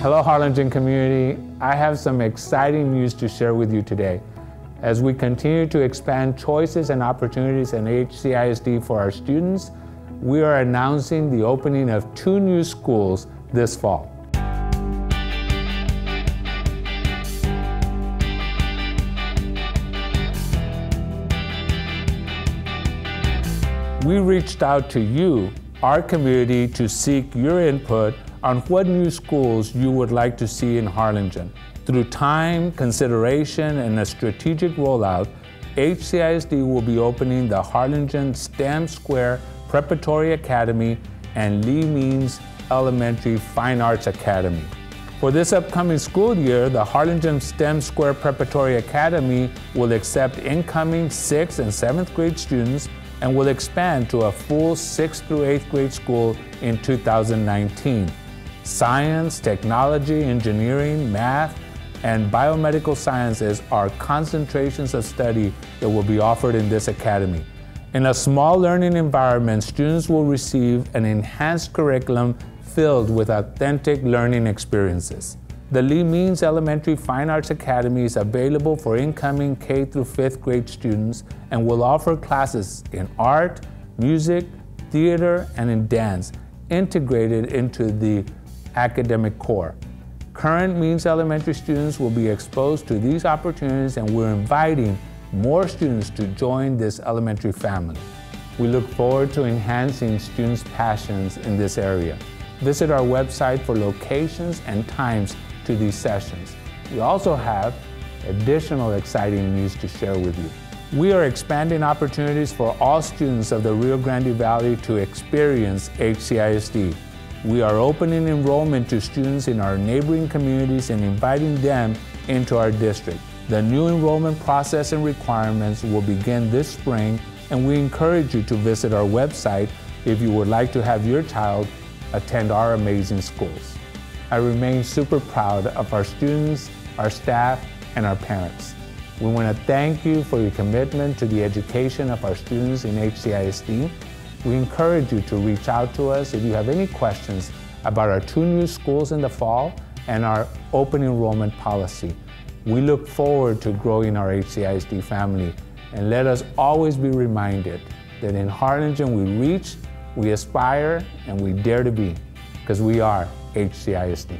Hello, Harlingen community. I have some exciting news to share with you today. As we continue to expand choices and opportunities in HCISD for our students, we are announcing the opening of two new schools this fall. We reached out to you, our community, to seek your input on what new schools you would like to see in Harlingen. Through time, consideration, and a strategic rollout, HCISD will be opening the Harlingen STEM Squared Preparatory Academy and Lee Means Elementary Fine Arts Academy. For this upcoming school year, the Harlingen STEM Squared Preparatory Academy will accept incoming 6th and 7th grade students and will expand to a full 6th through 8th grade school in 2019. Science, technology, engineering, math, and biomedical sciences are concentrations of study that will be offered in this academy. In a small learning environment, students will receive an enhanced curriculum filled with authentic learning experiences. The Lee Means Elementary Fine Arts Academy is available for incoming K through 5th grade students and will offer classes in art, music, theater, and in dance integrated into the academic core. Current Means Elementary students will be exposed to these opportunities and we're inviting more students to join this elementary family. We look forward to enhancing students' passions in this area. Visit our website for locations and times to these sessions. We also have additional exciting news to share with you. We are expanding opportunities for all students of the Rio Grande Valley to experience HCISD. We are opening enrollment to students in our neighboring communities and inviting them into our district. The new enrollment process and requirements will begin this spring, and we encourage you to visit our website if you would like to have your child attend our amazing schools. I remain super proud of our students, our staff, and our parents. We want to thank you for your commitment to the education of our students in HCISD we encourage you to reach out to us if you have any questions about our two new schools in the fall and our open enrollment policy. We look forward to growing our HCISD family and let us always be reminded that in Harlingen we reach, we aspire, and we dare to be because we are HCISD.